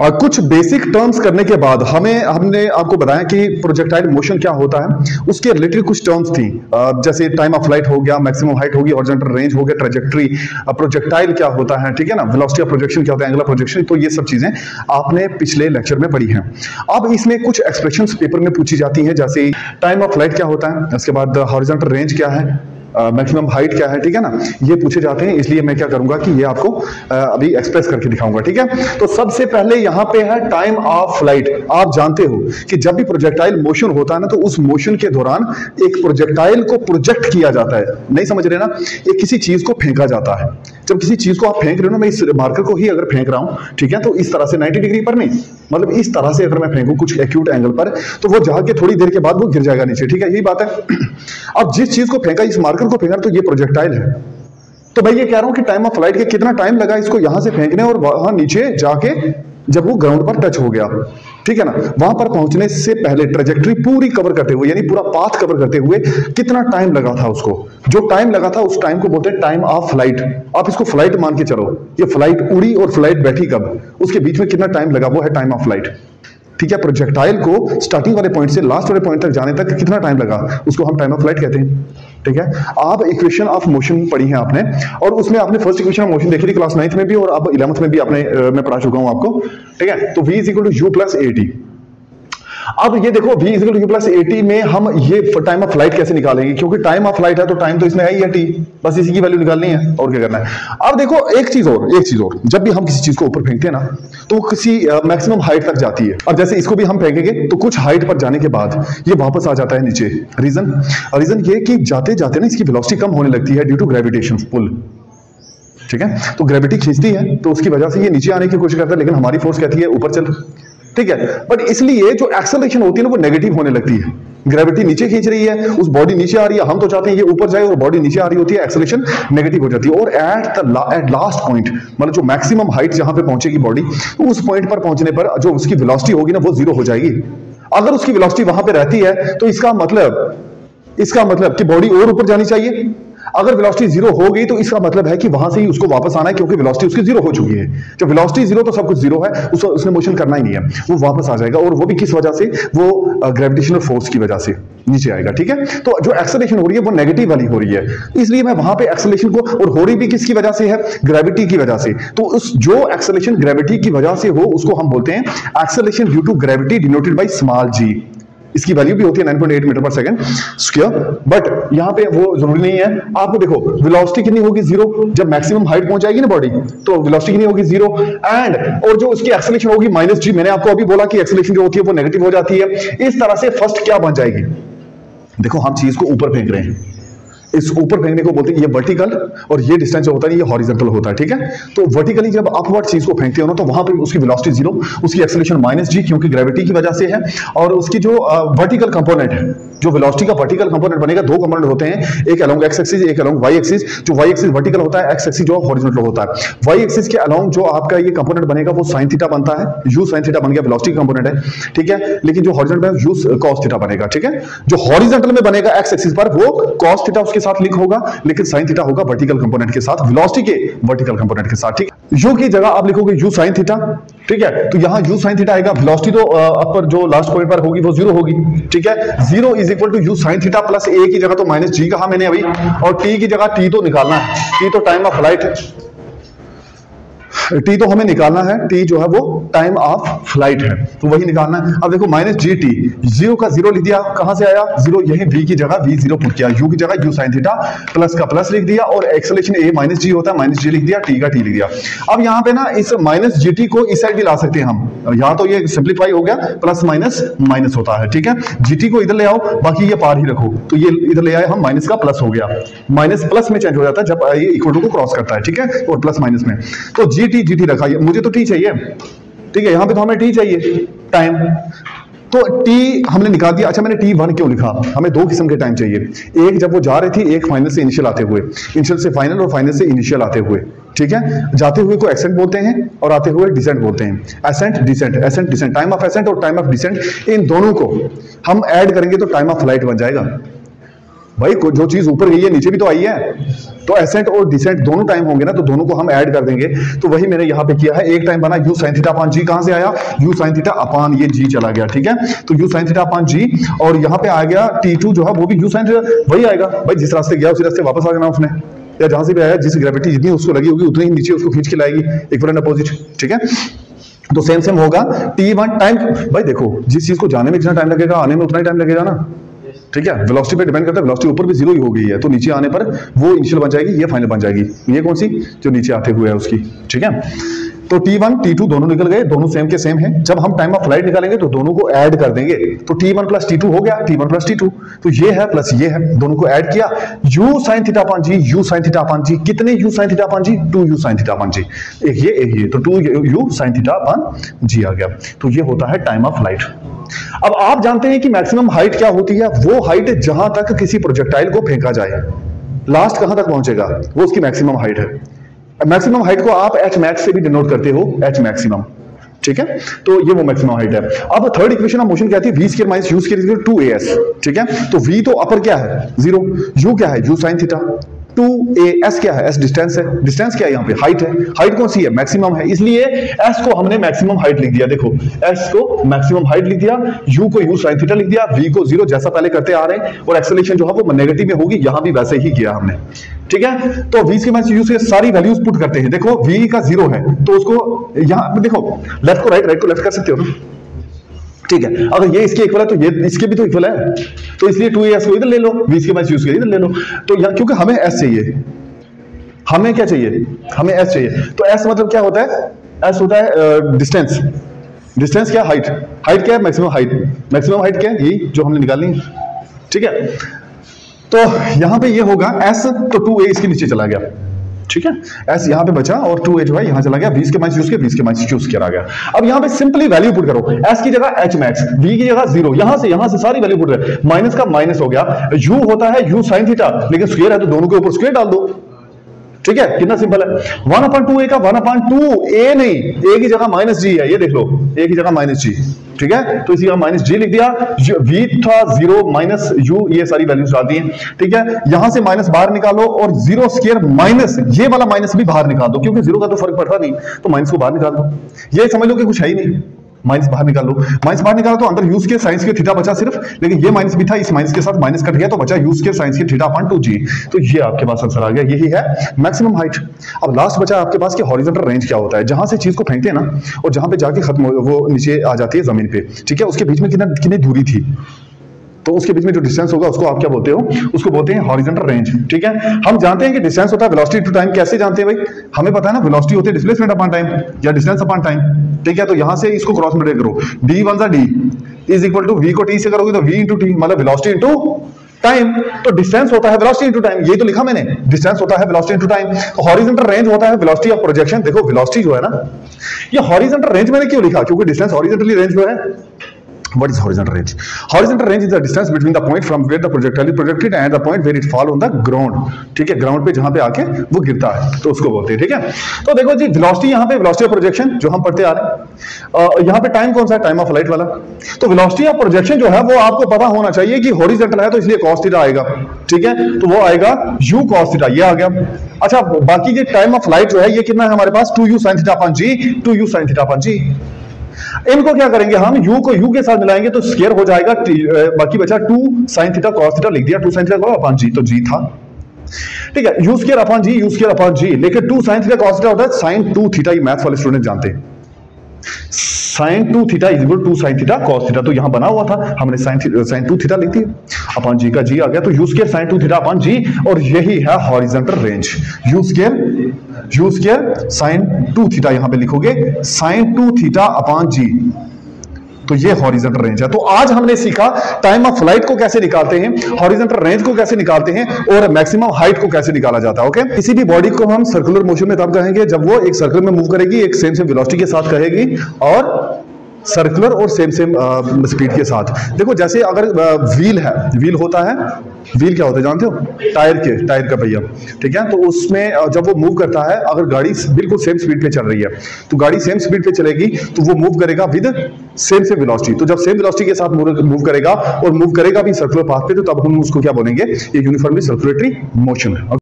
और कुछ basic terms करने के बाद हमें, हमने आपको बताया कि प्रोजेक्टाइल मोशन क्या होता है। उसके रिलेटेड कुछ टर्म्स थी। जैसे टाइम ऑफ़ फ़्लाइट हो गया मैक्सिमम हाइट होगी हॉरिजॉन्टल रेंज हो गया ट्रेजेक्ट्री प्रोजेक्टाइल क्या होता है, ठीक है ना? वेलोसिटी ऑफ़ प्रोजेक्शन क्या होता है एंगुलर प्रोजेक्शन तो ये सब चीज़ें आपने पिछले लेक्चर में पढ़ी हैं। अब इसमें कुछ एक्सप्रेशन पेपर में पूछी जाती हैं, जैसे टाइम ऑफ़ फ़्लाइट क्या होता है, उसके बाद हॉरिजॉन्टल रेंज क्या है मैक्सिमम हाइट क्या है ठीक है ना? ये पूछे जाते हैं इसलिए मैं क्या करूँगा कि ये आपको अ, अभी एक्सप्रेस करके दिखाऊँगा ठीक है? तो सबसे पहले यहाँ पे है टाइम ऑफ़ फ़्लाइट आप जानते हो कि जब भी प्रोजेक्टाइल मोशन होता है ना तो उस मोशन के दौरान एक प्रोजेक्टाइल को प्रोजेक्ट किया जाता है। नहीं समझ रहे ना? ये किसी चीज़ को फेंका जाता है। जब किसी चीज़ को आप फेंक रहे हो ना मैं इस मार्कर को ही अगर फेंक रहा हूँ ठीक है? तो इस तरह से 90 डिग्री पर नहीं। मतलब इस तरह से अगर मैं फेंकू कुछ एक्यूट एंगल पर तो वो जाके थोड़ी देर के बाद वो गिर जाएगा नीचे, ठीक है? यही बात है। अब जिस चीज़ को फेंका इस मार्कर को फेंका तो ये प्रोजेक्टाइल है। तो भाई, ये कह रहा हूँ कि टाइम ऑफ़ फ़्लाइट के कितना टाइम लगा इसको यहाँ से फेंकने और वहाँ नीचे जाके जब वो ग्राउंड पर टच हो गया। ठीक है ना? वहाँ पर पहुँचने से पहले ट्रेजेक्टरी पूरी कवर करते हुए, यानी पूरा पाथ कवर करते हुए कितना टाइम लगा था उसको? जो टाइम लगा था, उस टाइम को बोलते हैं टाइम ऑफ़ फ़्लाइट आप इसको फ़्लाइट मान के चलो। ये फ़्लाइट उड़ी और फ़्लाइट बैठी कब? उसके बीच में कितना टाइम लगा वो है टाइम ऑफ़ फ़्लाइट ठीक है? प्रोजेक्टाइल को स्टार्टिंग वाले पॉइंट से लास्ट वाले पॉइंट तक जाने तक कितना टाइम लगा? उसको हम टाइम ऑफ़ फ़्लाइट कहते हैं। ठीक है? आप इक्वेशन ऑफ़ मोशन पढ़ी है आपने, और उसमें आपने फ़र्स्ट इक्वेशन ऑफ़ मोशन देखी थी क्लास नाइन्थ में भी, और अब इलेवंथ में भी आपने मैं पढ़ा चुका हूँ आपको, ठीक है? तो v is equal to u plus a t अब ये देखो, v is to plus at में हम ये टाइम ऑफ़ फ़्लाइट कैसे निकालेंगे? क्योंकि टाइम ऑफ़ फ़्लाइट है तो टाइम तो इसमें है ही है टी बस इसी की वैल्यू निकालनी है और क्या करना है? अब देखो, एक चीज़ और, एक चीज़ और। जब भी हम किसी चीज़ को ऊपर फेंकते हैं ना तो किसी मैक्सिमम हाइट तक जाती है। और जैसे इसको भी हम फेंकेंगे तो कुछ हाइट पर जाने के बाद ये वापस आ जाता है नीचे। रीजन रीजन ये कि जाते जाते ना इसकी वेलोसिटी कम होने लगती है ड्यू टू ग्रेविटेशन पुल ठीक है? तो ग्रेविटी खींचती है तो उसकी वजह से ये नीचे आने की कोशिश करता है, लेकिन हमारी फोर्स कहती है, ऊपर चल। ठीक है? बट इसलिए जो एक्सलेशन होती है ना, वो नेगेटिव होने लगती है। ग्रेविटी नीचे खींच रही है, उस बॉडी नीचे आ रही है। हम तो चाहते हैं ये ऊपर जाए और बॉडी नीचे आ रही होती है एक्सलेशन नेगेटिव हो जाती है। और at the at last point मतलब जो मैक्सिमम हाइट जहाँ पे पहुंचेगी बॉडी तो उस पॉइंट पर पहुँचने पर जो उसकी वेलोसिटी होगी ना, वो ज़ीरो हो जाएगी। अगर उसकी वेलोसिटी वहाँ पे रहती है तो इसका मतलब इसका मतलब कि बॉडी और ऊपर जानी चाहिए। अगर वेलोसिटी ज़ीरो हो गई तो इसका मतलब है कि वहाँ से ही उसको वापस आना है क्योंकि वेलोसिटी उसकी ज़ीरो हो चुकी है। जब वेलोसिटी ज़ीरो तो सब कुछ ज़ीरो है उस, उसने मोशन करना ही नहीं है वो वापस आ जाएगा और वो भी किस वजह से? वो ग्रेविटेशनल फोर्स की वजह से नीचे आएगा ठीक है? तो जो एक्सेलेशन हो रही है वो नेगेटिव वाली हो रही है। इसलिए मैं वहाँ पे एक्सेलेशन को और हो रही भी किसकी वजह से है? ग्रेविटी की वजह से। तो उस जो एक्सेलेशन ग्रेविटी की वजह से हो उसको हम बोलते हैं acceleration due to gravity denoted by small g इसकी वैल्यू भी होती है 9.8 मीटर पर सेकंड स्क्वायर बट यहाँ पे वो ज़रूरी नहीं है। आपको देखो वेलोसिटी कितनी होगी? ज़ीरो जब मैक्सिमम हाइट पहुँच जाएगी ना बॉडी तो वेलोसिटी कितनी होगी? ज़ीरो एंड और जो उसकी एक्सेलरेशन होगी माइनस जी मैंने आपको अभी बोला कि एक्सेलरेशन जो होती है, वो नेगेटिव हो जाती है। इस तरह से फ़र्स्ट क्या बन जाएगी? देखो, हम चीज़ को ऊपर फेंक रहे हैं। इस ऊपर फेंकने को बोलते हैं, ये वर्टिकल और ये डिस्टेंस जो होता है, ये हॉरिजॉन्टल होता है, ठीक है? तो वर्टिकली जब अपवर्ड चीज़ को फेंकते हो ना तो वहाँ पे उसकी वेलोसिटी ज़ीरो उसकी एक्सेलेरेशन माइनस जी क्योंकि ग्रेविटी की वजह से है, और उसकी जो वर्टिकल कंपोनेंट है, जो वेलोसिटी का वर्टिकल कंपोनेंट बनेगा, दो कंपोनेंट होते हैं, एक अलोंग एक्स एक्सिस एक अलोंग वाई एक्सिस जो वाई एक्सिस वर्टिकल होता है एक्स एक्सिस जो हॉरिजॉन्टल होता है। वाई एक्सिस के अलोंग जो आपका ये कंपोनेंट बनेगा, वो साइन थीटा बनता है यू साइन थीटा बन गया वेलोसिटी कंपोनेंट है, ठीक है? लेकिन जो हॉरिजॉन्टल है यू कॉस थीटा बनेगा, ठीक है? जो हॉरिजॉन्टल में बनेगा एक्स एक्सिस पर, वो कॉस थीटा उसके साथ लिंक होगा, लेकिन साइन थीटा होगा वर्टिकल कंपोनेंट के साथ वेलोसिटी के वर्टिकल कंपोनेंट के साथ, ठीक यू की जगह आप लिखोगे यू साइन थीटा ठीक है? तो यहाँ यू साइन थीटा आएगा वेलोसिटी तो अपर जो लास्ट पॉइंट पर होगी, वो ज़ीरो होगी, ठीक है? Zero is equal to u sine theta plus a की जगह तो माइनस जी कहा मैंने अभी, और टी की जगह टी तो निकालना है टी तो टाइम ऑफ़ फ़्लाइट है। टी तो हमें निकालना है टी जो है वो टाइम ऑफ़ फ़्लाइट है तो वही निकालना है। अब देखो माइनस जी टी ज़ीरो का ज़ीरो लिख दिया, कहाँ से आया? ज़ीरो यही वी की जगह वी ज़ीरो पुट किया यू की जगह यू साइन थीटा प्लस का प्लस लिख दिया, और एक्सलेशन ए माइनस जी होता है माइनस जी लिख दिया टी का टी लिख दिया। अब यहाँ पे ना, इस माइनस जी टी को इस साइड भी ला सकते हैं हम। यहाँ तो ये सिंप्लीफाई हो गया प्लस माइनस माइनस होता है, ठीक है? जी टी को इधर ले आओ, बाकी ये पार ही रखो तो ये इधर ले आए हम माइनस का प्लस हो गया। माइनस प्लस में चेंज हो जाता है, जब ये इक्वल को क्रॉस करता है, ठीक है? और प्लस माइनस में। तो जी टी जी टी रखा मुझे तो टी चाहिए। ठीक है, यहाँ पे तो हमें टी चाहिए टाइम तो टी हमने निकाल दिया। अच्छा मैंने टी वन क्यों लिखा? हमें दो किस्म के टाइम चाहिए। एक जब वो जा रही थी, एक फाइनल से इनिशियल आते हुए। इनिशियल से फाइनल और फाइनल से इनिशियल आते हुए। ठीक है? जाते हुए को एसेंट बोलते हैं और आते हुए डिसेंट बोलते हैं। Ascent descent ascent descent time of ascent और टाइम ऑफ़ डिसेंट इन दोनों को हम ऐड करेंगे तो टाइम ऑफ़ फ़्लाइट बन जाएगा। भाई जो चीज़ ऊपर गई है, नीचे भी तो आई है। तो एसेंट और डिसेंट दोनों टाइम होंगे ना तो दोनों को हम ऐड कर देंगे। तो वही मैंने यहाँ पे किया है। एक टाइम बना u sine theta upon g कहाँ से आया? यू साइन थीटा अपान ये जी चला गया, ठीक है? तो u sine theta upon g और यहाँ पे आ गया टी टू जो है, वो भी यू साइन थीटा वही आएगा। भाई, जिस रास्ते गया, उसी रास्ते वापस आ जाना उसने। या जहाँ से भी आया, जिस ग्रेविटी जितनी उसको लगी होगी, उतनी ही नीचे उसको खींच के लाएगी। इक्वलेंट अपोजिट ठीक है? तो सेम सेम होगा। टी वन टाइम भाई देखो, जिस चीज़ को जाने में जितना टाइम लगेगा, आने में उतना ही टाइम लगेगा ना। ठीक है? वेलोसिटी पे डिपेंड करता है वेलोसिटी ऊपर भी ज़ीरो ही हो गई है तो नीचे आने पर वो इनिशियल बन जाएगी, ये फाइनल बन जाएगी। ये कौन सी? जो नीचे आते हुए है उसकी, ठीक है? तो टी वन टी टू दोनों निकल गए, दोनों सेम के सेम है। जब हम टाइम ऑफ़ फ़्लाइट निकालेंगे तो दोनों को ऐड कर देंगे। तो टी वन प्लस टी हो गया टी वन प्लस टी तो ये है प्लस ये है, दोनों को ऐड किया। You sine theta upon ji you sine theta upon जी कितने u sine theta upon g two u sine theta upon g एक ये एक ये तो to you sine theta upon जी आ गया। तो ये होता है टाइम ऑफ़ फ़्लाइट अब आप जानते हैं कि मैक्सिमम हाइट क्या होती है? वो हाइट जहाँ तक किसी प्रोजेक्टाइल को फेंका जाए। लास्ट कहाँ तक पहुंचेगा? वो उसकी मैक्सिमम हाइट है। मैक्सिमम हाइट को आप एच मैक्स से भी डिनोट करते हो एच मैक्सिमम ठीक है? तो ये वो मैक्सिमम हाइट है। अब थर्ड इक्वेशन ऑफ़ मोशन क्या थी? V square minus u square two a s ठीक है? तो वी तो अपर क्या है? ज़ीरो यू क्या है? U sine theta two a s क्या है? एस डिस्टेंस है। डिस्टेंस क्या है यहाँ पे? हाइट है। हाइट कौन सी है? मैक्सिमम है। इसलिए एस को हमने मैक्सिमम हाइट लिख दिया। देखो एस को मैक्सिमम हाइट लिख दिया। यू को यू साइन थीटा लिख दिया। वी को ज़ीरो जैसा पहले करते आ रहे हैं। और एक्सेलेशन जो है वो नेगेटिव में होगी। यहाँ भी वैसे ही किया हमने। ठीक है? तो वी के माइनस यू से सारी वैल्यूज़ पुट करते हैं। देखो वी का ज़ीरो है। तो उसको यहाँ, देखो लेफ़्ट को राइट राइट को लेफ़्ट कर सकते हो ना? ठीक है। अगर ये इसके इक्वल है तो ये इसके भी तो इक्वल है। तो इसलिए टू एस को इधर ले लो वी के माइनस यू के इधर ले लो। तो यहाँ क्योंकि हमें एस चाहिए। हमें क्या चाहिए? हमें एस चाहिए। तो एस मतलब क्या होता है? एस होता है डिस्टेंस डिस्टेंस क्या? हाइट हाइट क्या है? मैक्सिमम हाइट मैक्सिमम हाइट क्या है? यही जो हमने निकालनी है ठीक है? तो यहाँ पे ये होगा एस तो टू ए इसके नीचे चला गया। ठीक है? एस यहाँ पे बचा और टू एच वाई यहाँ चला गया। बीस के माइनस यूज़ किया बीस के माइनस चूज़ किया गया। अब यहाँ पे सिंपली वैल्यू पुट करो। एस की जगह एच मैक्स वी की जगह ज़ीरो यहाँ से यहाँ से सारी वैल्यू पुट कर माइनस का माइनस हो गया। यू होता है यू साइन थीटा लेकिन स्क्वायर है तो दोनों के ऊपर स्क्वायर डाल दो। ठीक है? कितना सिंपल है? वन अपॉन टू ए का वन अपॉन टू ए नहीं ए की जगह माइनस जी है, ये देख लो ए की जगह माइनस जी ठीक है? तो इसी का माइनस जी लिख दिया वी था ज़ीरो माइनस यू ये सारी वैल्यूज़ डाल दी हैं ठीक है? यहाँ से माइनस बाहर निकालो और ज़ीरो स्केयर माइनस ये वाला माइनस भी बाहर निकाल दो, क्योंकि ज़ीरो का तो फ़र्क पड़ता नहीं तो माइनस को बाहर निकाल दो। ये समझ लो कि कुछ है ही नहीं। माइनस बाहर निकाल। लो माइनस बाहर निकालो तो अंदर यूज़ के साइंस के थीटा बचा सिर्फ़, लेकिन ये माइनस भी था, इस माइनस के साथ माइनस कट गया तो बचा यूज़ के साइंस के थीटा अपॉन टू जी तो ये आपके पास आंसर आ गया, यही है मैक्सिमम हाइट अब लास्ट बचा आपके पास कि हॉरिजॉन्टल रेंज क्या होता है। जहाँ से चीज़ को फेंकते हैं ना, और जहाँ पे जाके खत्म वो नीचे आ जाती है ज़मीन पे, ठीक है? उसके बीच में कितना, कितनी दूरी थी? तो उसके बीच में जो डिस्टेंस होगा, उसको आप क्या बोलते हो? उसको बोलते हैं हॉरिजॉन्टल रेंज ठीक है? हम जानते हैं कि डिस्टेंस होता है वेलोसिटी टू टाइम कैसे जानते हैं भाई? हमें पता है ना वेलोसिटी होती है डिस्प्लेसमेंट अपॉन टाइम या डिस्टेंस अपॉन टाइम ठीक है तो यहाँ से इसको क्रॉस मल्टीप्लाई करो। डी वन सा d is equal to v को टी से करोगे तो वी इंटू टी मतलब वेलोसिटी इंटू टाइम तो डिस्टेंस होता है वेलोसिटी इनटू टाइम ये तो लिखा मैंने। डिस्टेंस होता है वेलोसिटी इनटू टाइम तो हॉरिजॉन्टल रेंज होता है वेलोसिटी ऑफ़ प्रोजेक्शन देखो वेलोसिटी जो है ना, ये हॉरिजॉन्टल रेंज मैंने क्यों लिखा? क्योंकि डिस्टेंस हॉरिजॉन्टली रेंज जो है what is horizontal range? Horizontal range is the distance between the point from where the projectile is projected and the point where it fall on the ground. ठीक है? Ground पे जहाँ पे आके वो गिरता है तो उसको बोलते हैं, ठीक है? तो देखो जी वेलोसिटी यहाँ पे वेलोसिटी ऑफ़ प्रोजेक्शन जो हम पढ़ते आ रहे हैं यहाँ पे टाइम कौन सा है? टाइम ऑफ़ फ़्लाइट वाला। तो वेलोसिटी ऑफ़ प्रोजेक्शन जो है, वो आपको पता होना चाहिए कि हॉरिजॉन्टल है तो इसलिए cos थीटा आएगा, ठीक है? तो वो आएगा u cos थीटा ये आ गया। अच्छा बाकी ये टाइम ऑफ़ फ़्लाइट जो है, ये कितना है हमारे पास? 2u sin theta upon g 2u sin theta upon g इनको क्या करेंगे हम? U को u के साथ मिलाएँगे तो स्केयर हो जाएगा बाकी बचा two sine theta cos theta लिख दिया। Two sine theta upon g तो जी था। ठीक है u square upon g u square upon g लेकिन two sine theta cos theta होता है साइन टू थीटा ये मैथ्स वाले स्टूडेंट जानते हैं। Sine two theta is equal to sine theta cos theta तो यहाँ बना हुआ था, हमने साइन साइन टू थीटा लिख दिया। अपॉन जी का जी आ गया तो u square sine two theta upon g, और यही है horizontal range u square u square sine two theta यहाँ पे लिखोगे, sine two theta upon g. तो ये हॉरिजॉन्टल रेंज है। तो आज हमने सीखा टाइम ऑफ़ फ़्लाइट को कैसे निकालते हैं हॉरिजॉन्टल रेंज को कैसे निकालते हैं, और मैक्सिमम हाइट को कैसे निकाला जाता है ओके किसी भी बॉडी को हम सर्कुलर मोशन में तब कहेंगे जब वो एक सर्कल में मूव करेगी, एक सेम सेम वेलोसिटी के साथ कहेगी, और सर्कुलर और सेम सेम स्पीड के साथ। देखो, जैसे अगर व्हील है व्हील होता है व्हील क्या होता है, जानते हो? टायर के, टायर का पहिया, ठीक है? तो उसमें जब वो मूव करता है, अगर गाड़ी बिल्कुल सेम स्पीड पे चल रही है तो गाड़ी सेम स्पीड पे चलेगी तो वो मूव करेगा विद सेम सेम वेलोसिटी तो जब सेम वेलोसिटी के साथ मूव करेगा और मूव करेगा भी सर्कुलर पाथ पे तो तब हम उसको क्या बोलेंगे? ये यूनिफॉर्मली सर्कुलेटरी मोशन है।